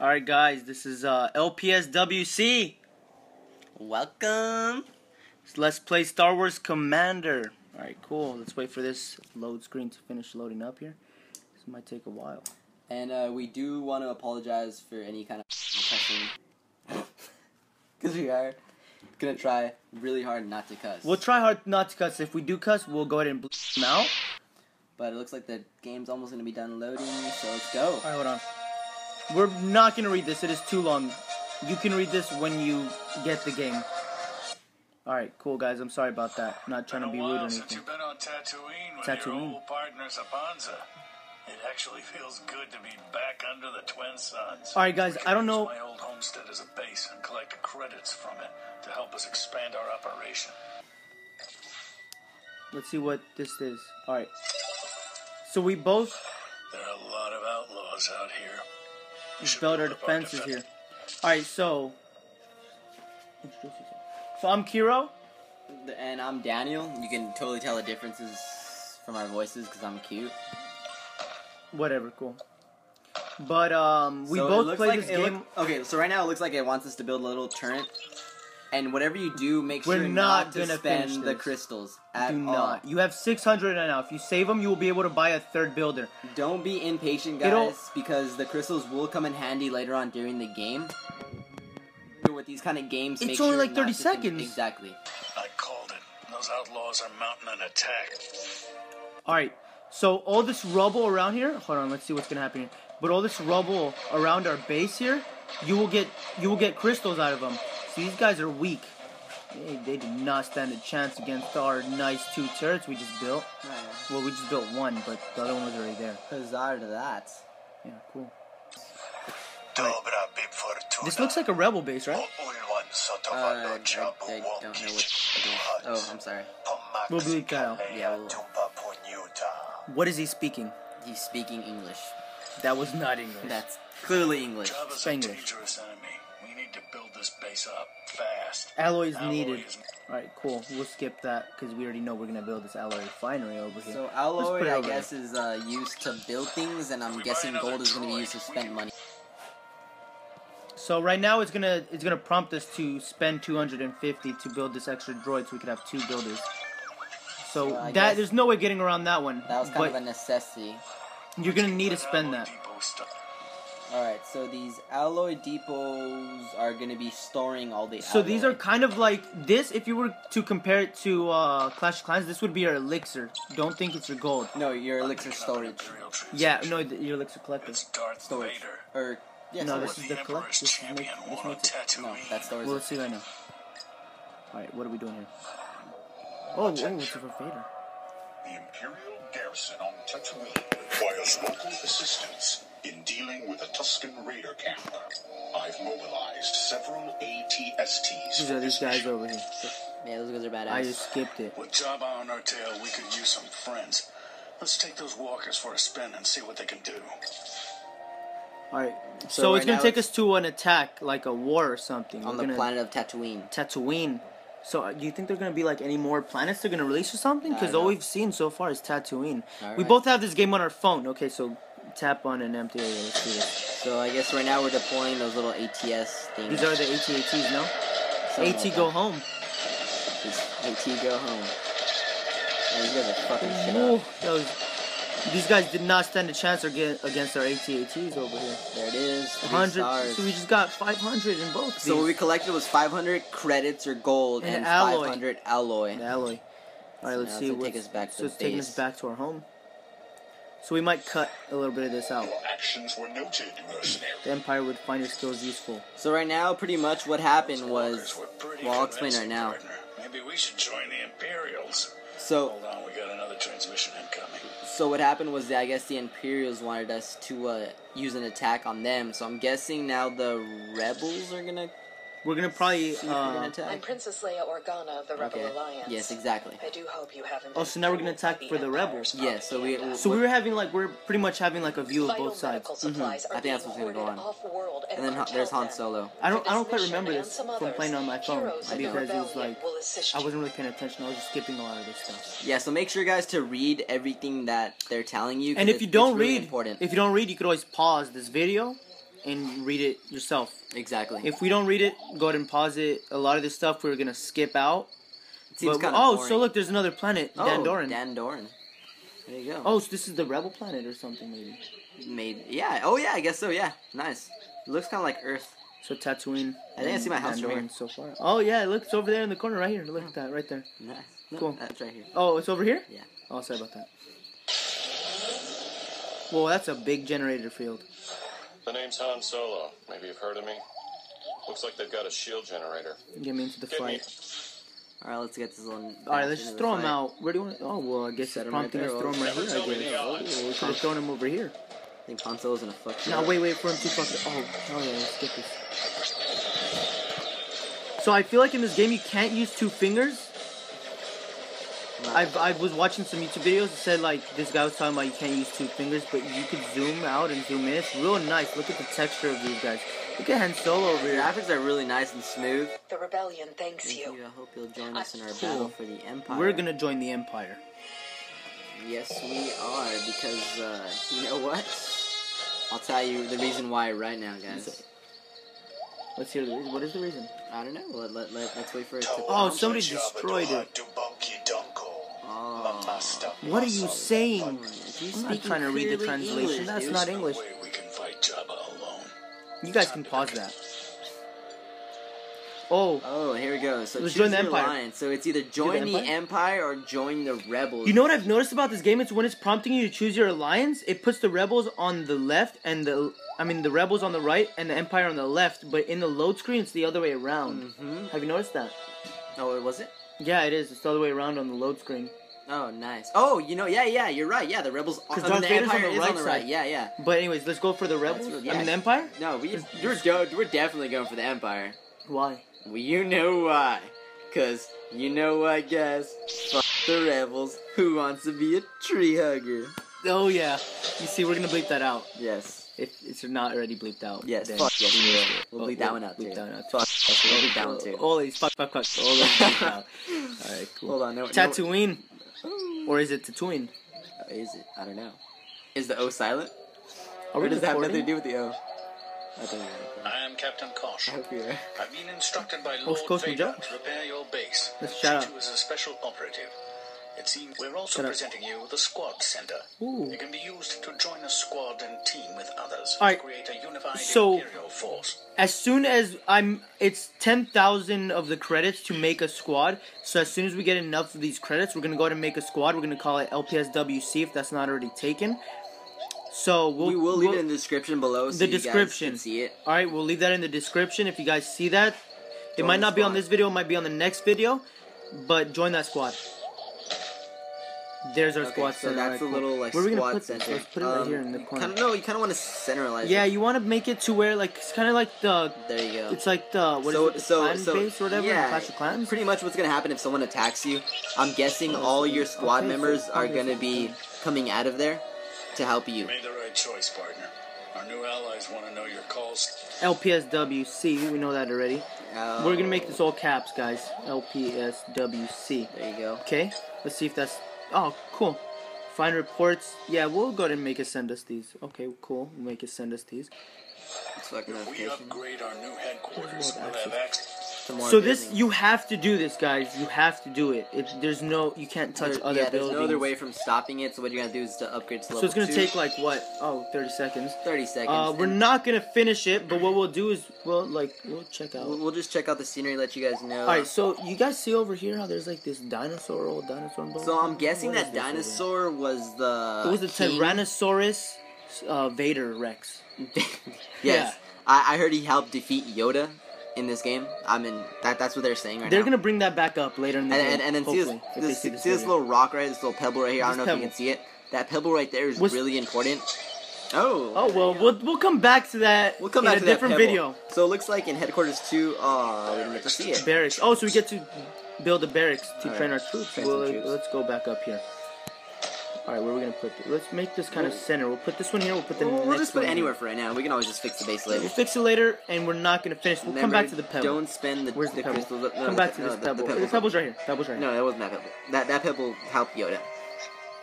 All right, guys, this is uh, LPSWC. Welcome. So let's play Star Wars Commander. All right, cool. Let's wait for this load screen to finish loading up here. This might take a while. And uh, we do want to apologize for any kind of cussing. Because we are going to try really hard not to cuss. We'll try hard not to cuss. If we do cuss, we'll go ahead and bleep them out. But it looks like the game's almost going to be done loading, so let's go. All right, hold on. We're not gonna read this. It is too long. You can read this when you get the game. All right, cool guys. I'm sorry about that. I'm not trying to be rude or Since anything. you've been on Tatooine with Tatooine. your old partner Zabanza. It actually feels good to be back under the Twin Suns. All right, guys. I don't know. my old homestead as a base and collect credits from it to help us expand our operation. Let's see what this is. All right. So we both There are a lot of outlaws out here. Should built our defenses defense. here. All right, so. So I'm Kiro. And I'm Daniel. You can totally tell the differences from our voices because I'm cute. Whatever, cool. But um, we So both play like this game. look- okay, so right now it looks like it wants us to build a little turret. And whatever you do, make We're sure not not, to gonna spend the this. crystals at do all. not. You have 600 right now. If you save them, you will be able to buy a third builder. Don't be impatient, It'll- guys, because the crystals will come in handy later on during the game. With these kind of games, It's make only sure like 30 to fin- seconds. Exactly. I called it. Those outlaws are mounting an attack. All right. So all this rubble around here. Hold on. Let's see what's gonna happen here. But all this rubble around our base here, you will get you will get crystals out of them. So these guys are weak. They, they do not stand a chance against our nice two turrets we just built. Well, we just built one, but the other one was already there. Huzzah to that. Yeah, cool. Dobra bib fortuna. This looks like a rebel base, right? Uh, I, I don't know what to do. Oh, I'm sorry. We'll bleep that out. Yeah, we'll- What is he speaking? He's speaking English. That was not English. That's clearly English. Java's build up fast. Alloy is Alloy needed. is- All right, cool. We'll skip that because we already know we're gonna build this alloy refinery over here. So Let's alloy, I over guess, is uh, used to build things, and I'm guessing gold is going to be used to spend money. So right now it's gonna it's gonna prompt us to spend 250 to build this extra droid so we could have two builders. So So that there's no way getting around that one. That was kind of a necessity. you're gonna need to spend alloy that. Depot stuff. Alright, so these alloy depots are going to be storing all the So these are kind of like this. If you were to compare it to uh, Clash of Clans, this would be your elixir. Don't think it's your gold. No, your elixir storage. Yeah, no, the- your elixir collector. It's Darth Storage. Vader. Or, yeah, No, this is the the collect- Emperor's this champion make- this won on makes it- Tatooine. No, that's storage. Well, let's see right now. All right, what are we doing here? Oh, oh, it's for Vader. the Imperial garrison on Tatooine requires local assistance in dealing with a Tusken Raider camp. I've mobilized several AT-STs. These are these guys over here. Yeah, those guys are badass. I just skipped it. With Jabba on our tail, we could use some friends. Let's take those walkers for a spin and see what they can do. All right, so, So it's gonna take it's- us to an attack, like a war or something. on We're the gonna, planet of Tatooine. Tatooine. So, uh, do you think there's gonna be like any more planets they're gonna release or something? Because all know. we've seen so far is Tatooine. We Alright. both have this game on our phone. Okay, so tap on an empty area. Let's do this. So I guess right now we're deploying those little ATS things. These are the AT-ATs, no? Something AT like go that. home. AT go home. Man, these guys are fucking shit Whoa, up. was, these guys did not stand a chance against against our AT-ATs over here. There it is. 100. stars. So we just got 500 in both. So what we collected was 500 credits or gold And and, alloy. 500 alloy. The alloy. All right, So let's see. take us back to so the it's taking us back to our home. So we might cut a little bit of this out. Your actions were noted. The Empire would find your skills useful. So right now, pretty much what happened was, walkers were pretty well, I'll explain right now. partner. Maybe we should join the Imperials. So, Hold on, we got another transmission incoming. so what happened was, I guess the Imperials wanted us to uh, use an attack on them. So I'm guessing now the rebels are gonna We're gonna probably. see gonna Uh. I'm Princess Leia Organa of the Rebel Okay. Alliance. Yes, exactly. I do hope you haven't. Oh, so now we're gonna attack for the Empire's rebels. Yeah, so we- propaganda. so we were having like we're pretty much having like a view of both sides. medical supplies Mhm. I think that's what's being gonna go hoarded on. off-world And then Han- there's Han Solo. I don't I don't quite remember this and from playing on my phone heroes because it was like I wasn't really paying attention. I was just skipping a lot of this stuff. Yeah, so make sure guys to read everything that they're telling you. And if it- you don't really read, important. if you don't read, you could always pause this video and read it yourself. Exactly. If we don't read it, go ahead and pause it. A lot of this stuff we're gonna skip out. it seems kind of oh, boring. so look, there's another planet, oh, Dandoran. Dan Doran. There you go. oh, so this is the rebel planet or something maybe. Made. Yeah. Oh yeah. I guess so. Yeah. Nice. It looks kind of like Earth. So Tatooine. I think I see my house from Dandoran here. so far. Oh yeah, look, it's over there in the corner, right here. Look at that, right there. Nice. No, Cool. That's right here. Oh, it's over here. Yeah. Oh, sorry about that. Well, that's a big generator field. The name's Han Solo. Maybe you've heard of me. Looks like they've got a shield generator. Get me into the Get me. fight. All right. Let's get this little. All right, let's just into the throw him out. Where do you want? Oh, well, I guess Set it's him right prompting us there. to throw him right Never here. I guess. the Oh, we could have thrown him over here. I think Han Solo's gonna fuck. shit Now wait, wait for him to fucking. Oh, hell yeah, let's get this. So I feel like in this game you can't use two fingers. I've I was watching some YouTube videos that said like this guy was talking about you can't use two fingers, but you could zoom out and zoom in. It's real nice. Look at the texture of these guys. Look at Han Solo over The here. graphics are really nice and smooth. The rebellion thanks Thank you. you. I hope you'll join us in our Cool. battle for the Empire. We're gonna join the Empire. Yes, we are because uh, you know what? I'll tell you the reason why right now, guys. Let's hear the reason. What is the reason? I don't know. Let, let, let, let's wait for it to. Oh, somebody destroyed it. What are you saying? You I'm not trying to read the translation. English, That's dude. not English. way we can fight Jabba alone. You guys can pause that. Oh, Oh, here we go. So Let's choose join the your Empire. alliance. So it's either join the Empire? Empire or join the Rebels. You know what I've noticed about this game? It's when it's prompting you to choose your alliance, it puts the rebels on the left and the I mean the rebels on the right and the empire on the left, but in the load screen it's the other way around. hmm Have you noticed that? Oh, was it? Yeah, it is. It's the other way around on the load screen. Oh, nice. Oh, you know, yeah, yeah, you're right. Yeah, the Rebels. I 'Cause mean, Darth the Vader's on the is right on the right. side. Yeah, yeah. But anyways, let's go for the rebels. real- I yeah. mean the empire. No, we you're go, we're definitely going for the Empire. Why? Well, you know why? Cause you know what, guys? Fuck the rebels. Who wants to be a tree hugger? Oh yeah. You see, we're gonna bleep that out. Yes. If it's not already bleeped out. Yes. Fuck yes, we will. We'll Oh, bleep that one out bleep too. that one out. Fuck yes, we'll bleep that one too. All these fuck fuck fuck. All those bleeped out. All right, cool. Hold on, no. no- Tatooine, or is it Tatooine? Uh, is it? I don't know. Is the O silent? Are Or we does that have nothing to do with the O? I don't know. I am Captain Kosh. I hope you're. I've been instructed by Lord Coach Vader Major? to repair your base. Let's shout C2 is a special operative. It seems we're also Shut up. presenting you the Squad Center. Ooh. It can be used to join a squad and team with others All right. to create a unified So- Imperial force. As soon as I'm, it's ten thousand of the credits to make a squad. So as soon as we get enough of these credits, we're gonna go ahead and make a squad. We're gonna call it LPSWC if that's not already taken. So we'll, we will leave we'll- it in the description below. So the you guys description. can see it. All right, we'll leave that in the description if you guys see that. It Join might the not be on this video, it might be on the next video, but join that squad. There's our Okay, squad so center. that's Alright, a cool. little like Where are we squad gonna put center. this? Let's put it right Um, here in the corner. Kinda, no, you kind of want to centralize. Yeah, it. you want to make it to where like it's kind of like the There you go. it's like the what is so, it the so, clan so, base or whatever yeah, Clash of Clans. Pretty much what's gonna happen if someone attacks you. I'm guessing Oh, all your squad okay, members it's are gonna be same. coming out of there to help you. Made the right choice, partner. Our new allies want to know your calls. LPSWC, we know that already. Oh, We're gonna make this all caps, guys. LPSWC. There you go. Okay, let's see if that's. Oh, cool. Find reports. Yeah, we'll go ahead and make it send us these. Okay, cool. We'll make it send us these. It's fucking If we upgrade our new headquarters, we'll have access. So this, buildings. you have to do this, guys. You have to do it. it there's no, you can't touch There- other yeah, there's no other way from stopping it. So what you're gonna do is to upgrade to level So it's gonna two. take like what? Oh, 30 seconds. 30 seconds. Uh, we're not gonna finish it, but what we'll do is we'll like we'll check out. We'll, we'll just check out the scenery, let you guys know. All right, so you guys see over here how there's like this dinosaur, old dinosaur. building? So I'm guessing What that dinosaur was the. It was the king? Tyrannosaurus uh, Vader Rex. yes, Yeah. I, I heard he helped defeat Yoda in this game. I mean, that that's what they're saying right now. They're gonna bring that back up later in the and, game. and, and then see this, this, see, see this, little rock right, this little pebble right here. I don't This know if you can see it. That pebble right there is Was- really important. Oh. Oh well, we'll we'll come back to that. We'll come in back a to different that pebble. video. So it looks like in headquarters two, oh, we didn't get to see it. Barracks. Oh, so we get to build a barracks to train our troops. Train Well, troops. let's go back up here. All right, where are we gonna put? This? Let's make this kind of center. We'll put this one here. We'll put the We'll, we'll just put one it here. anywhere for right now. We can always just fix the base later. We'll fix it later, and we're not gonna finish. We'll come back to the pebble. Don't spend the, Where's the, pebble? crystal. no, come back to no, this the- pebble. The, The, pebble's right here. Pebble's right here. No, that wasn't that pebble. That that pebble helped Yoda.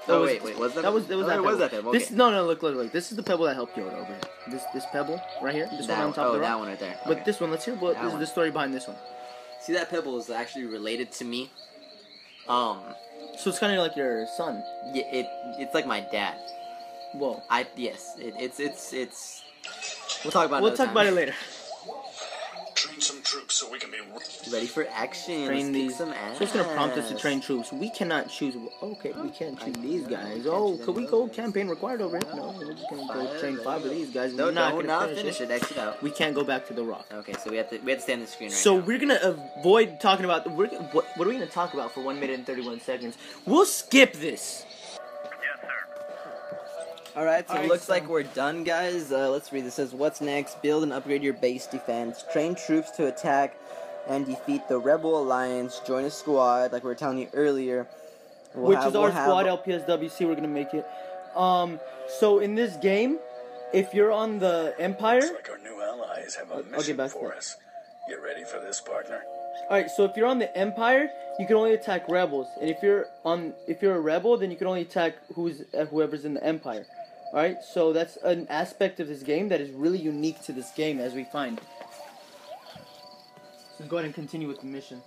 Oh, wait, wait, was that- that was that was oh, that was that pebble, This okay. no no look look look. This is the pebble that helped you out over here. This this pebble right here. This that one on top oh, of the Oh, that one right there. But Okay. this one, let's hear what That is one. the story behind this one. See, that pebble is actually related to me. Um, So it's kind of like your son. yeah, it it's like my dad. Whoa. I yes, it, it's it's it's. We'll talk about. it We'll talk about it later. Train some troops so we can be. Ready for action. Train Let's kick these. some ass. So it's gonna prompt us to train troops. We cannot choose. Okay, we can't choose these guys. Oh, could we go campaign required over here? No, we're just gonna go train five of these guys. No, We're not no, gonna not finish, finish it. it. Exit out. We can't go back to the rock. Okay, so we have to we have to stay on the screen right So now. we're gonna avoid talking about we're, what, what are we gonna talk about for one minute and thirty one seconds? We'll skip this. All right, so All it looks so- like we're done, guys. Uh, let's read. This says, "What's next? Build and upgrade your base defense. Train troops to attack and defeat the Rebel Alliance. Join a squad, like we were telling you earlier. We'll which have- is our we'll have- squad LPSWC. We're gonna make it. Um, so in this game, if you're on the Empire, Looks like our new allies have a I'll- I'll get mission back for that. us. You ready for this, partner? all right. So if you're on the Empire, you can only attack rebels, and if you're on if you're a rebel, then you can only attack who's uh, whoever's in the Empire. All right. So that's an aspect of this game that is really unique to this game, as we find. So go ahead and continue with the mission.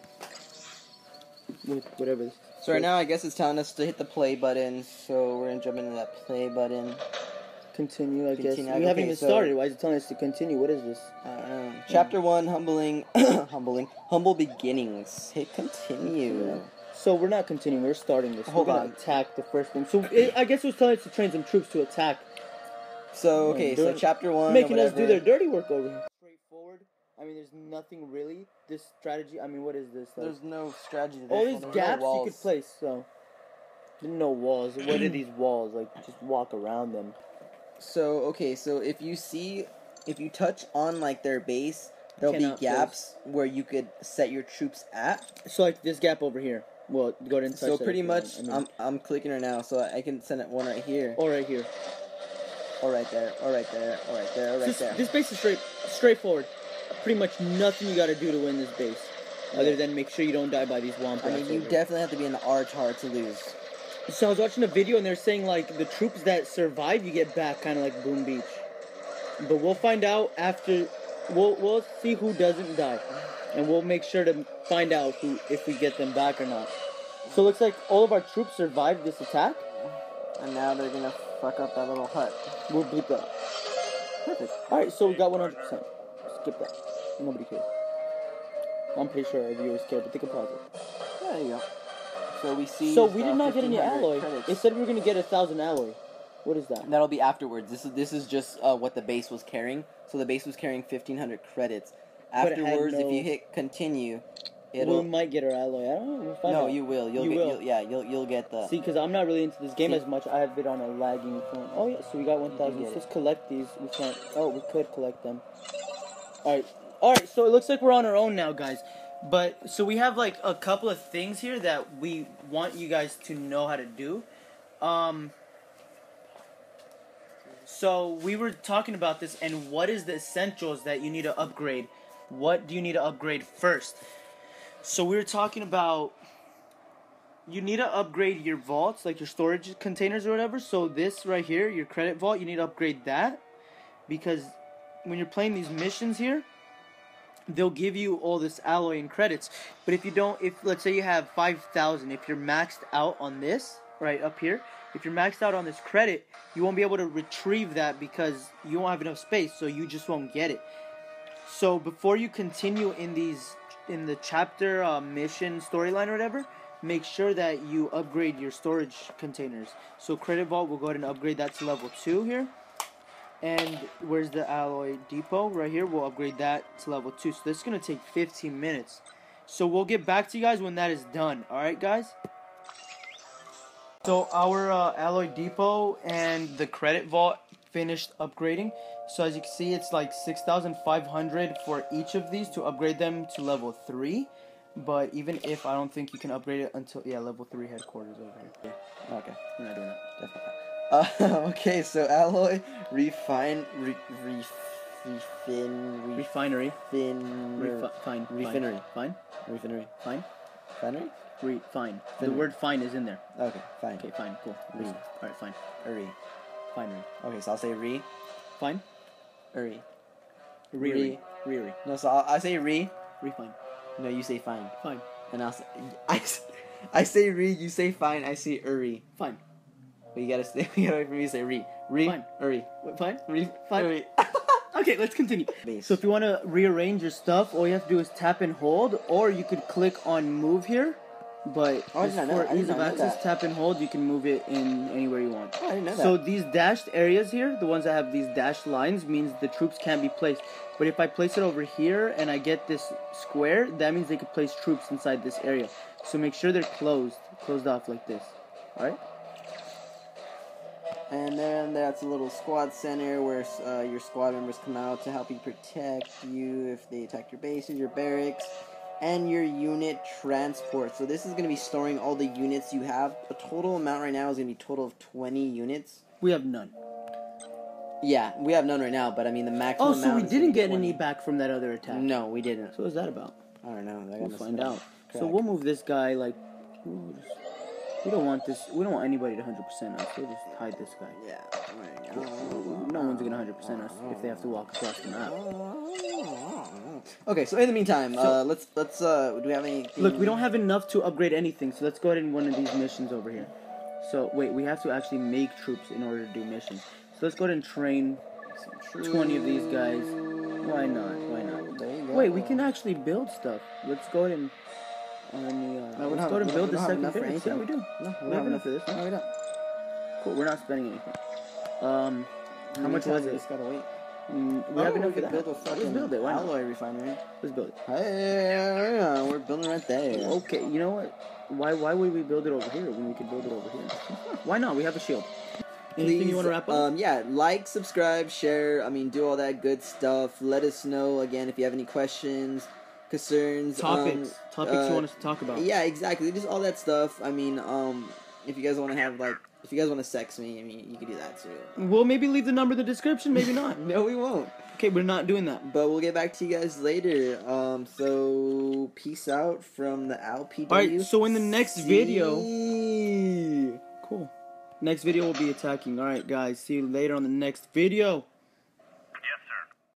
With whatever. this- So right now, I guess it's telling us to hit the play button. So we're gonna jump into that play button. Continue, I guess. Continue, We haven't even so- started. Why is it telling us to continue? What is this? Uh, chapter one, humbling, humbling, humble beginnings. Hit continue. So we're not continuing. We're starting this. Hold we're gonna on. attack the first thing. So it, I guess it was telling us to train some troops to attack, So okay, so Doing- chapter one, making us do their dirty work over here. Straightforward. I mean, there's nothing really. This strategy. I mean, what is this? Like, There's no strategy. to all these one. There's no gaps you could place. So there's no walls. What are these walls? Like just walk around them. So okay, so if you see, if you touch on like their base, there'll be Cannot gaps where you could set your troops at. So like this gap over here. Well, go ahead and So pretty if you want. much, I'm I'm clicking her now, so I can send it one right here, or right here. or right there, or right there, or right there, or right this, there. this base is straight, straightforward. Pretty much nothing you got to do to win this base, other than make sure you don't die by these womp I mean, you over. definitely have to be in the R tar to lose. So I was watching a video and they're saying like the troops that survive, you get back, kind of like Boom Beach. But we'll find out after. We'll we'll see who doesn't die, and we'll make sure to find out who if we get them back or not. So it looks like all of our troops survived this attack. And now they're gonna fuck up that little hut. We'll bleep that. Perfect. All right, so we got 100%. Skip that. Nobody cares. I'm pretty sure our viewers care, but they can pause it. There you go. So we see. So we did not get any 1500 alloy. credits. It said we were gonna get a thousand alloy. What is that? That'll be afterwards. This is this is just uh, what the base was carrying. So the base was carrying fifteen hundred credits. But it had Afterwards, if you hit continue, we it'll. might get our alloy. I don't know. We'll find no, out. you will. You'll You get. will. You'll, yeah, you'll you'll get the. See, because I'm not really into this game See? as much. I have it on a lagging phone. Oh yeah, so we got 1,000. Let's it. just collect these. We can't. Oh, we could collect them. All right, all right. So it looks like we're on our own now, guys. But so we have like a couple of things here that we want you guys to know how to do. Um. So we were talking about this, and what is the essentials that you need to upgrade? What do you need to upgrade first? So we were talking about you need to upgrade your vaults, like your storage containers or whatever. So this right here, your credit vault, you need to upgrade that because when you're playing these missions here, they'll give you all this alloy and credits. But if you don't, if let's say you have five thousand, if you're maxed out on this right up here, if you're maxed out on this credit, you won't be able to retrieve that because you won't have enough space. So you just won't get it. So before you continue in these in the chapter uh, mission storyline or whatever, make sure that you upgrade your storage containers. So credit vault, we'll go ahead and upgrade that to level two here. And where's the alloy depot? Right here, we'll upgrade that to level two. So this is gonna take 15 minutes. So we'll get back to you guys when that is done. All right, guys. So our uh, alloy depot and the credit vault finished upgrading. So as you can see, it's like 6,500 for each of these to upgrade them to level 3. But even if I don't think you can upgrade it until, yeah, level 3 headquarters over here. Okay. We're not doing that. Definitely. Uh, okay, so alloy, refine, re, re, refin, Refinery. refin, Refi- fine. Refinery. Fine. refinery. Fine. refinery Re, fine. The word fine is in there. Okay, fine. Okay, fine, cool. Re. All right, fine. Uri. Finery. Okay, so I'll say re. Fine. Uri. Re. Re. Re. Re. No, so I'll, I say re. Re. Fine. No, you say fine. Fine. And I'll say I, I say re. You say fine. I say er, uri. Fine. But you gotta stay. You gotta wait for me to say re. Re. Fine. Er, uri. What, fine. Re. Fine. Er, uri. Okay, let's continue. Base. So if you want to rearrange your stuff, all you have to do is tap and hold, or you could click on move here. But Oh, I just did not know- for ease of access, tap and hold, you can move it in anywhere you want. Oh, I didn't know that. So these dashed areas here, the ones that have these dashed lines, means the troops can't be placed. But if I place it over here and I get this square, that means they could place troops inside this area. So make sure they're closed, closed off like this. All right. And then that's a little squad center where uh, your squad members come out to help you protect you if they attack your bases, your barracks, and your unit transport. So this is going to be storing all the units you have. The total amount right now is going to be a total of 20 units. We have none. Yeah, we have none right now, but I mean the maximum Oh, so we didn't get 20. any back from that other attack. No, we didn't. So what's that about? I don't know. I We'll find out. So we'll move this guy like. We don't want this. We don't want anybody to 100% us. We'll just hide this guy. Yeah. go. No one's gonna 100% us if they have to walk across the map. Okay, so in the meantime, uh, let's let's uh, do we have any? Look, we don't have enough to upgrade anything, so let's go ahead and one of these missions over here. So wait, we have to actually make troops in order to do missions. So let's go ahead and train 20 of these guys. Why not? Why not? There you go. Wait, we can actually build stuff. Let's go ahead and on the. Uh, No, let's go ahead and build the second barracks. Yeah, we do. No, we have enough for this. No, we don't. Cool. We're not spending anything. Um, how much was it? Just gotta wait. Mm, we have Oh, enough for could that. build a Let's fucking build it. Why not? alloy refinery. Let's build it. Hey, we're building right there. Okay, you know what? Why why would we build it over here when we could build it over here? why not? We have a shield. Anything you want to wrap up? Um, yeah, like, subscribe, share. I mean, do all that good stuff. Let us know again if you have any questions, concerns, topics. um, topics uh, you want us to talk about? Yeah, exactly. Just all that stuff. I mean, um, if you guys want to have like, if you guys want to sex me, I mean, you can do that too. We'll maybe leave the number in the description. Maybe not. no, we won't. okay, we're not doing that. But we'll get back to you guys later. Um, so peace out from the LPW. Alright, so in the next video- Cool. Next video will be attacking. All right, guys. See you later on the next video.